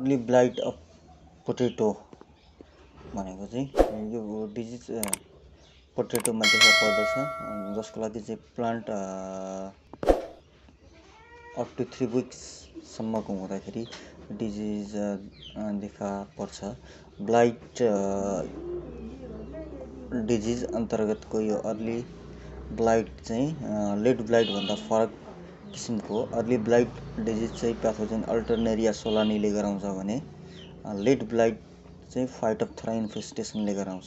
Early blight of potato भनेको चाहिँ यो डिजिज पोटेटोमा देखा पर्दछ। जसको लागि चाहिँ प्लान्ट अप टु थ्री विक्ससम्मको हुँदाखेरि डिजिज देखा पर्छ। ब्लाइट डिजिज अन्तर्गतको यो अर्ली ब्लाइट चाहिँ लेट ब्लाइटभन्दा फरक किसिमको अर्ली ब्लाइट डिजिज चाहिँ प्याथोजेन अल्टरनेरिया सोलानीले गराउँछ भने लेट ब्लाइट चाहिँ फाइट अफ थ्रा इन्फेस्टेसनले गराउँछ।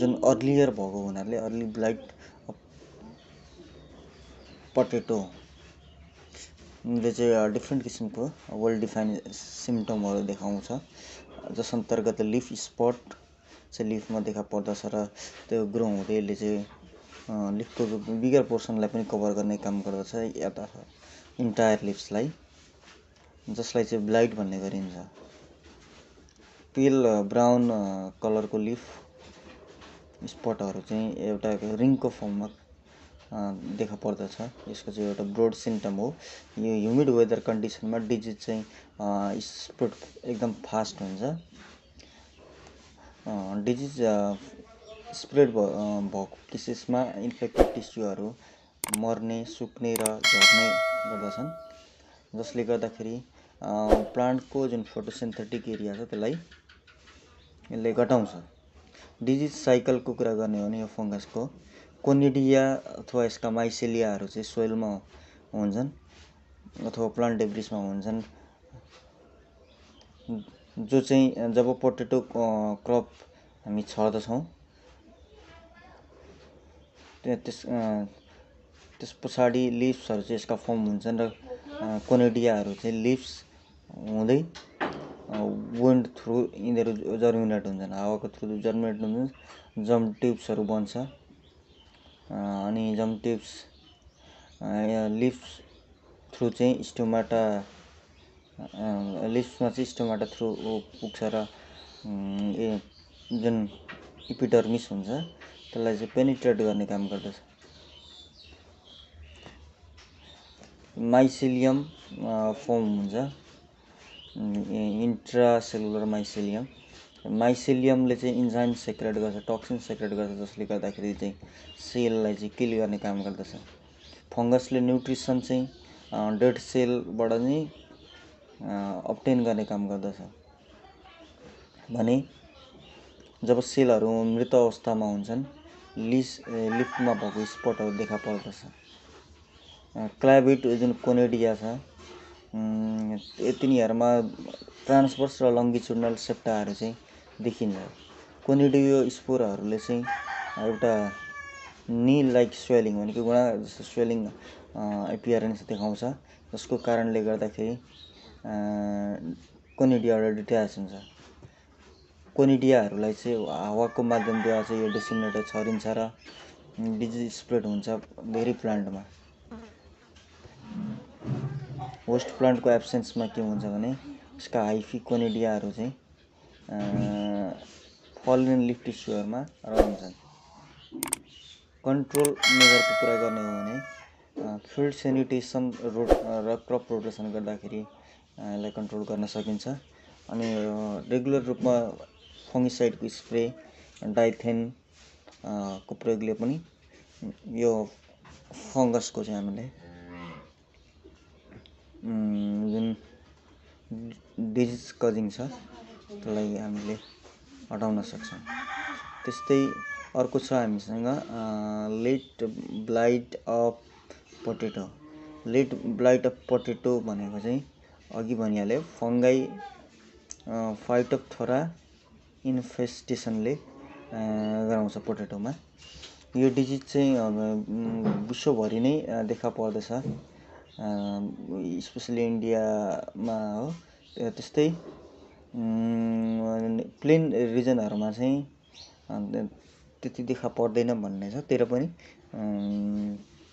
जुन अर्लियर भएको हुनाले अर्ली ब्लाइट पटेटोले चाहिँ डिफ्रेन्ट किसिमको वेल डिफाइन सिम्टमहरू देखाउँछ। जस अन्तर्गत लिफ स्पट चाहिँ लिफमा देखा पर्दछ र त्यो ग्रो हुँदै यसले चाहिँ लिफको बिगर पोर्सनलाई पनि कभर गर्ने काम गर्दछ या त इन्टायर लिप्सलाई जसलाई चाहिँ ब्लाइट भन्ने गरिन्छ। पेल ब्राउन कलरको लिफ स्पटहरू चाहिँ एउटा रिङको फर्ममा देखा पर्दछ। यसको चाहिँ एउटा ब्रोड सिम्टम हो। यो ह्युमिड वेदर कन्डिसनमा डिजिज चाहिँ स्प्रेड एकदम फास्ट हुन्छ। डिजिज स्प्रेड भएको केसेसमा इन्फेक्टेड टिस्युहरू मर्ने सुक्ने र झर्ने गर्दछन् जसले गर्दाखेरि प्लान्टको जुन फोटोसिन्थेटिक एरिया छ त्यसलाई यसले घटाउँछ। डिजिज साइकलको कुरा गर्ने हो भने यो फङ्गसको कोनिडिया अथवा यसका माइसेलियाहरू चाहिँ सोइलमा हुन्छन् अथवा प्लान्ट डेब्रिसमा हुन्छन्। जो चाहिँ जब पोटेटो क्रप हामी छर्दछौँ त्यस त्यस पछाडि लिभ्सहरू चाहिँ यसका फर्म हुन्छन् र कोनेडियाहरू चाहिँ लिभ्स हुँदै विन्ड थ्रु यिनीहरू जर्मिनेट हुन्छन् हावाको थ्रु जर्मिनेट हुन्छ जम ट्युब्सहरू बन्छ अनि जम ट्युब्स लिभ्स थ्रु चाहिँ स्टोमाटा लिभ्समा चाहिँ स्टोमाटा थ्रु पुग्छ र जुन इपिडर्मिस हुन्छ त्यसलाई चाहिँ पेनिट्रेट गर्ने काम गर्दछ। माइसेलियम फर्म हुन्छ। इन्ट्रासेलुलर माइसेलियम माइसेलियमले चाहिँ इन्जाइम सेक्रेट गर्छ टक्सिन सेक्रेट गर्छ जसले गर्दाखेरि चाहिँ सेललाई चाहिँ किल गर्ने काम गर्दछ। फङ्गसले न्युट्रिसन चाहिँ डेड सेलबाट नै अप्टेन गर्ने काम गर्दछ। भने जब सेलहरू मृत अवस्थामा हुन्छन् लिस लिफ्टमा भएको स्पटहरू देखा पर्दछ। क्ल्याबिट जुन कोनेडिया छ तिनीहरूमा ट्रान्सवर्स र लङ्गिचुडनल सेप्टाहरू चाहिँ देखिन्छ। कोनिडियो स्पोरहरूले चाहिँ एउटा नि लाइक स्वेलिङ भनेको गुणा जस्तो स्वेलिङ एपियरेन्स देखाउँछ। जसको कारणले गर्दाखेरि कोनिडियाबाट डिट्याच हुन्छ। कोनिडियाहरूलाई चाहिँ हावाको माध्यमद्वारा चाहिँ यो डिसिमिनेटर छरिन्छ र डिजिज स्प्रेड हुन्छ धेरै प्लान्टमा। होस्ट प्लान्टको एब्सेन्समा के हुन्छ भने यसका हाइफी कोनेडियाहरू चाहिँ फलिन लिफ टिस्युहरूमा रहन्छन्। कन्ट्रोल मेजरको कुरा गर्ने हो भने फिल्ड सेनिटेसन रोड र क्रप रोटेसन गर्दाखेरि यसलाई कन्ट्रोल गर्न सकिन्छ। अनि रेगुलर रूपमा फङ्गिसाइडको स्प्रे डाइथेन को प्रयोगले पनि यो फङ्गसको चाहिँ हामीले जुन डिजिज कजिङ छ त्यसलाई हामीले हटाउन सक्छौँ त्यस्तै अर्को छ हामीसँग late blight of potato late blight of potato भनेको चाहिँ अघि भनिहालेँ फङ्गाई फाइट अफ थोरा इन्फेस्टेसनले गराउँछ पोटेटोमा। यो डिजिज चाहिँ विश्वभरि नै देखा पर्दछ। स्पेसली इन्डियामा हो। त्यस्तै प्लेन रिजनहरूमा चाहिँ त्यति देखा पर्दैन भन्ने छ। तर पनि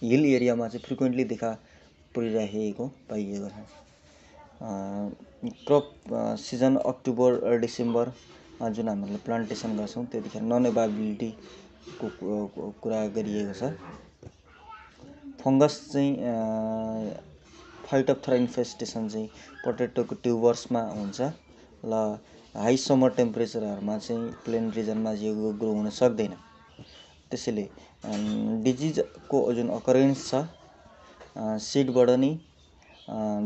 हिल एरियामा चाहिँ फ्रिक्वेन्टली देखा परिराखेको पाइएको छ। क्रप सिजन अक्टोबर डिसेम्बर जुन हामीले प्लान्टेसन गर्छौँ त्यतिखेर नन एभाइबिलिटीको कुरा गरिएको छ। फङ्गस चाहिँ फाइटोप्थोरा इन्फेस्टेसन चाहिँ पोटेटोको ट्युबर्समा हुन्छ ल हाई समर टेम्परेचरहरूमा चाहिँ प्लेन रिजनमा यो ग्रो हुन सक्दैन। त्यसैले डिजिजको जुन अकरेन्स छ सिडबाट नै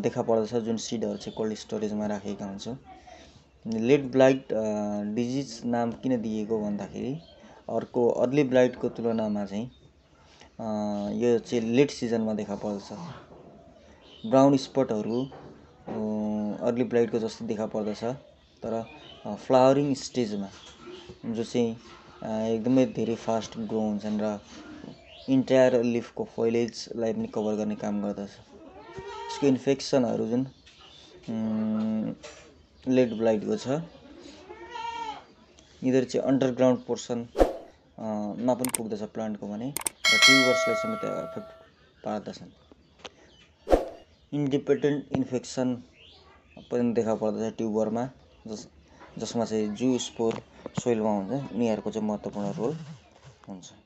देखा पर्दछ जुन सिडहरू चाहिँ कोल्ड स्टोरेजमा राखेका हुन्छौँ लेट ब्लाइट डिजिज नाम किन दिएको भन्दाखेरि अर्को अर्ली ब्लाइटको तुलनामा चाहिँ यो चाहिँ लेट सिजनमा देखा पर्दछ। ब्राउन स्पटहरू अर्ली ब्लाइटको जस्तो देखा पर्दछ तर फ्लावरिङ स्टेजमा जो चाहिँ एकदमै धेरै फास्ट ग्रो हुन्छन् र इन्टायर लिफको फोइलेजलाई पनि कभर गर्ने काम गर्दछ। यसको इन्फेक्सनहरू जुन लेड ब्लाइटको छ। यिनीहरू चाहिँ अन्डरग्राउन्ड पोर्सनमा पनि पुग्दछ प्लान्टको भने र ट्युबर्सलाई समेत एफेक्ट पार्दछन्। इन्डिपेन्डेन्ट इन्फेक्सन पनि देखा पर्दछ ट्युबरमा जस जसमा चाहिँ जु स्पोर सोइलमा हुन्छ उनीहरूको चाहिँ महत्त्वपूर्ण रोल हुन्छ।